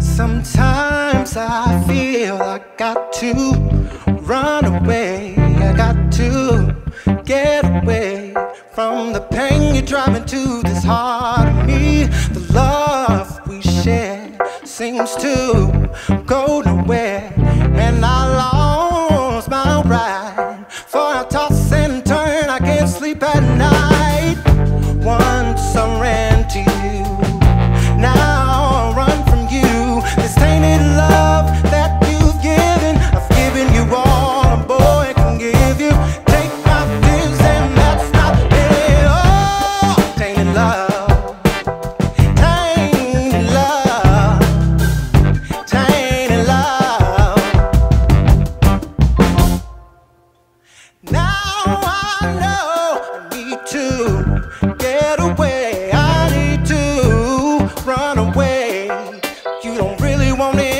Sometimes I feel I got to run away. I got to get away from the pain you're driving to this heart of me. The love we share seems to go nowhere, and I at night. Don't really want any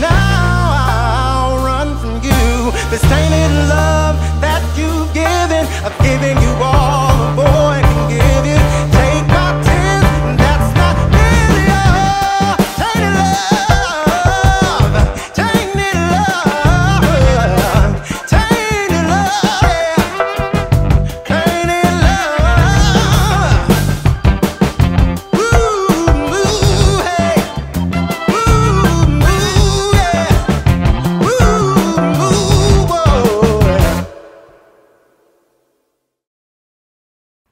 now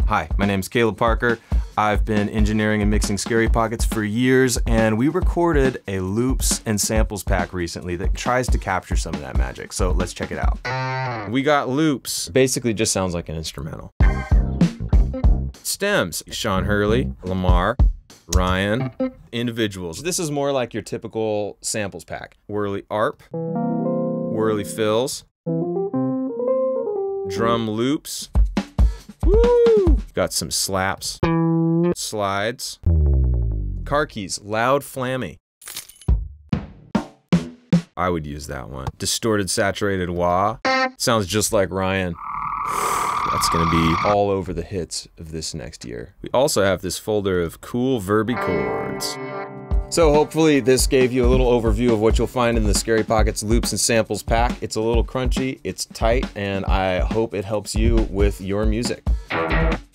Hi, my name's Caleb Parker. I've been engineering and mixing Scary Pockets for years, and we recorded a loops and samples pack recently that tries to capture some of that magic. So let's check it out. We got loops. Basically, just sounds like an instrumental. Stems Sean Hurley, Lamar, Ryan, individuals. This is more like your typical samples pack. Wurli ARP, Wurli fills, drum loops. Woo! Got some slaps, slides, car keys, loud flammy. I would use that one. Distorted saturated wah. Sounds just like Ryan. That's gonna be all over the hits of this next year. We also have this folder of cool verby chords. So hopefully this gave you a little overview of what you'll find in the Scary Pockets Loops and Samples pack. It's a little crunchy, it's tight, and I hope it helps you with your music. Thank you.